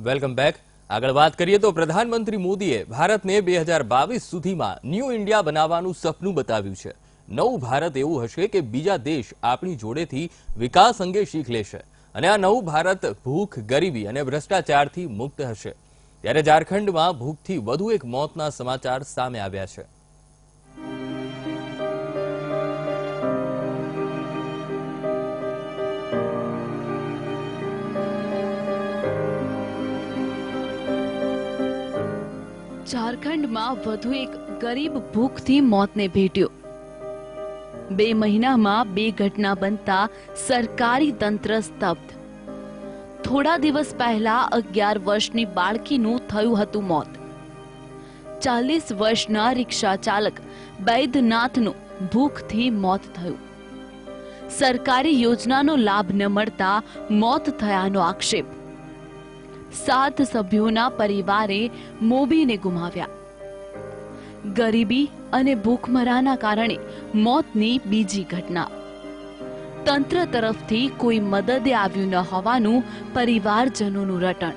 Welcome back. આગળ વાત કરીએ તો પ્રધાનમંત્રી મોદીએ ભારતને બે સુધીમાં ન્યૂ ઇન્ડિયા બનાવવાનું સપનું બતાવ્યું છે. નવું ભારત એવું હશે કે બીજા દેશ આપણી જોડેથી વિકાસ અંગે શીખ લેશે અને આ નવું ભારત ભૂખ, ગરીબી અને ભ્રષ્ટાચારથી મુક્ત હશે. ત્યારે ઝારખંડમાં ભૂખથી વધુ એક મોતના સમાચાર સામે આવ્યા છે. ઝારખંડમાં વધુ એક ગરીબ ભૂખથી મોતને ભેટ્યો. બે મહિનામાં બે ઘટના બનતા સરકારી તંત્ર સ્તબ્ધ. થોડા દિવસ પહેલા અગિયાર વર્ષની બાળકીનું થયું હતું મોત. ચાલીસ વર્ષના રિક્ષા ચાલક બૈદ્યનાથનું ભૂખથી મોત થયું. સરકારી યોજનાનો લાભ ન મળતા મોત થયાનો આક્ષેપ. સાત સભ્યોના પરિવારે મોબીને ગુમાવ્યા. ગરીબી અને ભૂખમરાના કારણે મોતની બીજી ઘટના. તંત્ર તરફથી કોઈ મદદે આવ્યું ન હોવાનું પરિવારજનોનું રટણ.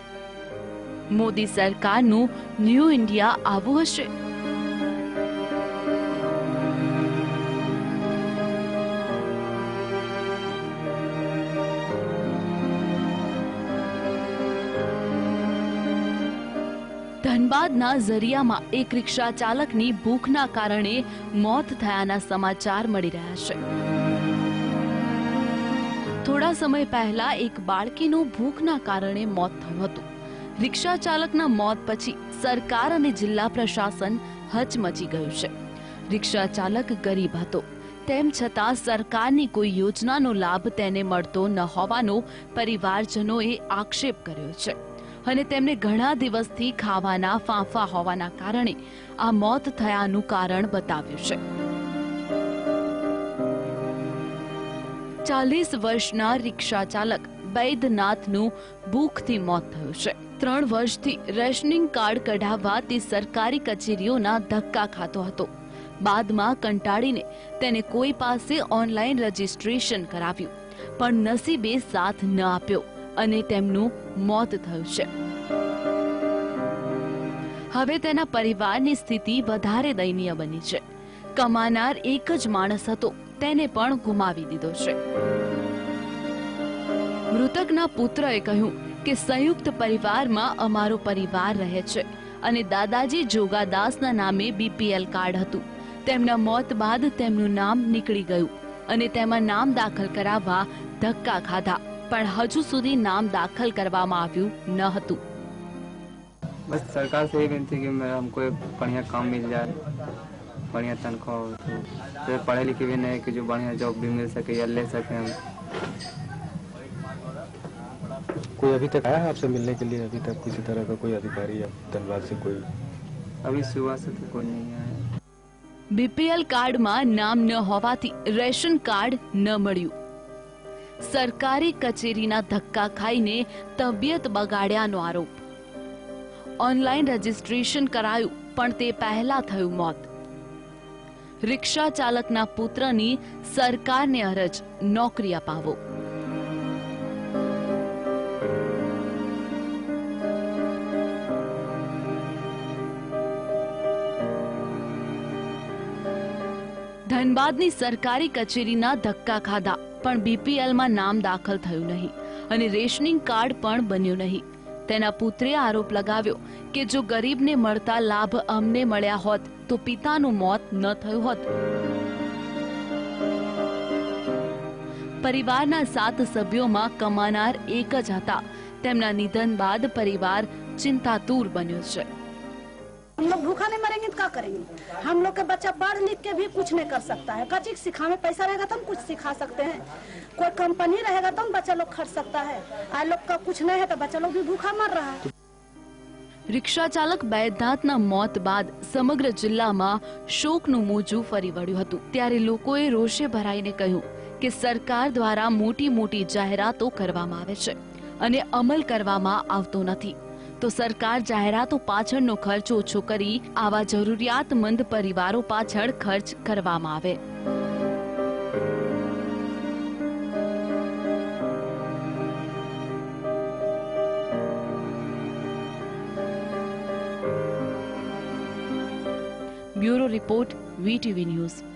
મોદી સરકારનું ન્યૂ ઇન્ડિયા આવું હશે. ધનબાદના ઝરિયામાં એક રિક્ષા ચાલકની ભૂખના કારણે મોત થયાના સમાચાર મળી રહ્યા છે. થોડા સમય પહેલા એક બાળકીનું ભૂખના કારણે મોત થયું હતું. રિક્ષા ચાલકના મોત પછી સરકાર અને જિલ્લા પ્રશાસન હચમચી ગયું છે. રિક્ષા ચાલક ગરીબ હતો. તેમ છતાં સરકારની કોઈ યોજનાનો લાભ તેને મળતો ન હોવાનો પરિવારજનોએ આક્ષેપ કર્યો છે. અને તેમને ઘણા દિવસથી ખાવાના ફાંફા હોવાના કારણે આ મોત થયાનું કારણ બતાવ્યું છે. ચાલીસ વર્ષના રિક્ષા ચાલક બૈદ્યનાથનું ભૂખથી મોત થયું છે. ત્રણ વર્ષથી રેશનિંગ કાર્ડ કઢાવવા તે સરકારી કચેરીઓના ધક્કા ખાતો હતો. બાદમાં કંટાળીને તેને કોઈ પાસે ઓનલાઈન રજીસ્ટ્રેશન કરાવ્યું, પણ નસીબે સાથ ન આપ્યો. અને તેમનું મોત થયું છે. હવે તેના પરિવારની સ્થિતિ વધારે દયનીય બની છે. કમાનાર એક જ માણસ હતો, તેને પણ ગુમાવી દીધો છે. મૃતકના પુત્રએ કહ્યું કે સંયુક્ત પરિવારમાં અમારો પરિવાર રહે છે અને દાદાજી જોગાદાસના નામે બીપીએલ કાર્ડ હતું. તેમના મોત બાદ તેમનું નામ નીકળી ગયું અને તેમાં નામ દાખલ કરાવવા ધક્કા ખાધા. પણ હજુ સુધી નામ દાખલ કરવામાં આવ્યું ન હતું बस सरकार से यही विनती कि मेरा हमको एक बढ़िया काम मिल जाए बढ़िया तनख्वाह हो तो फिर पढ़े लिखे भी नहीं कि जो बढ़िया जॉब भी मिल सके या ले सके हम कोई अभी तक आया है आपसे मिलने के लिए अभी तक किसी तरह का कोई अधिकारी या धनबाद से कोई अभी सुबह से तो कोई नहीं आया બીપીએલ કાર્ડમાં નામ ન હોવાથી રેશન કાર્ડ ન મળ્યું સરકારી કચેરીના ધક્કા ખાઈને તબિયત બગાડ્યાનો આરોપ. ઓનલાઈન રજીસ્ટ્રેશન કરાયું, પણ તે પહેલા થયું મોત. રિક્ષા ચાલકના પુત્રની સરકારને અરજ, નોકરી અપાવો. ધનબાદની સરકારી કચેરીના ધક્કા ખાધા. પણ બીપીએલમાં નામ દાખલ થયું નહીં અને રેશનિંગ કાર્ડ પણ બન્યું નહીં. તેના પુત્રે આરોપ લગાવ્યો કે જો ગરીબને મળતા લાભ અમને મળ્યા હોત, તો પિતાનું મોત ન થયું હોત. પરિવારના સાત સભ્યોમાં કમાનાર એક જ હતા. તેમના નિધન બાદ પરિવાર ચિંતાતુર બન્યો છે. हम लोग भूखा नहीं मरेंगे तो क्या करेंगे हम लोग के बच्चा पढ़ लिख के भी कुछ नहीं कर सकता है कची सिखा में पैसा रहेगा तो हम कुछ सिखा सकते हैं कोई कंपनी रहेगा तो हम बच्चा लोग खर्च सकता है आज लोग का कुछ नहीं है तो बच्चा लोग भी भूखा मर रहा है રિક્ષા ચાલક બૈદ્યનાથના મોત બાદ સમગ્ર જિલ્લામાં શોકનું મોજું ફરી વળ્યું હતું ત્યારે લોકોએ રોષે ભરાઈને કહ્યું કે સરકાર દ્વારા મોટી મોટી જાહેરાતો કરવામાં આવે છે અને અમલ કરવામાં આવતો નથી તો સરકાર જાહેરાતો પાછળનો ખર્ચ ઓછો કરી આવા જરૂરિયાતમંદ પરિવારો પાછળ ખર્ચ કરવામાં આવે. Bureau report VTV news.